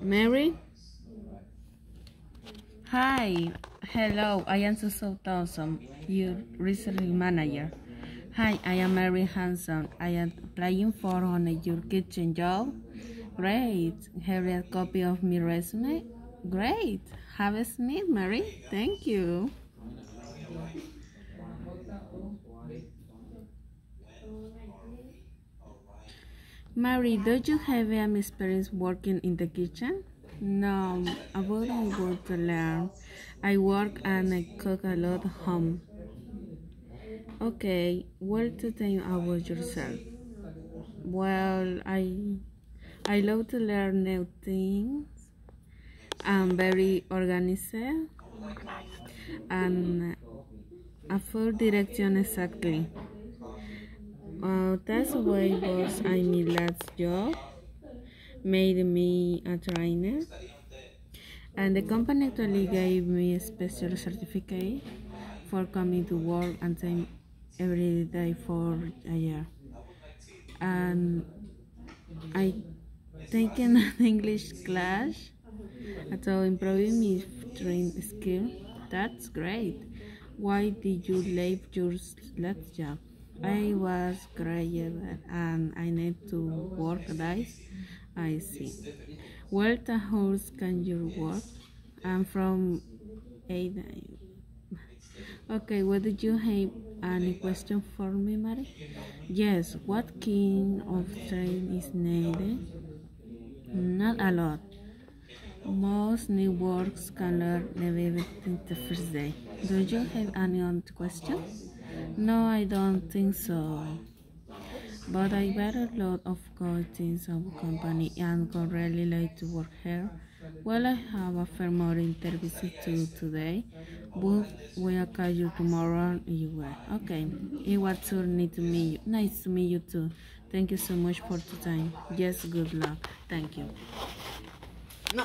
Mary? Hi, hello, I am Susan Thompson, your research manager. Hi, I am Mary Hanson. I am applying for on your kitchen job. Great. Is a copy of my resume. Great. Have a seat, Mary. Thank you. Mary, do you have any experience working in the kitchen? No, but I want to learn. I work and I cook a lot at home. Okay, well to think about yourself. Well, I I love to learn new things. I'm very organized and uh, a full direction exactly. That's why was I my last job made me a trainer. And the company actually gave me a special certificate for coming to work and time every day for a year. And I taken an English class. So improving my train skill. That's great. Why did you leave your last job I was graduate and I need to work days. I see. What hours can you work? I'm from eight. Okay, what did you have any question for me, Mary? Yes, what kind of train is needed? Not a lot. Most new works can learn everything the first day. Do you have any other question? No, I don't think so. But I read a lot of good things of company and would really like to work here. Well, I have a few more interviews to today, but we'll call you tomorrow you will. Okay, it was so nice to meet you. Nice to meet you too. Thank you so much for the time. Yes, good luck. Thank you. No.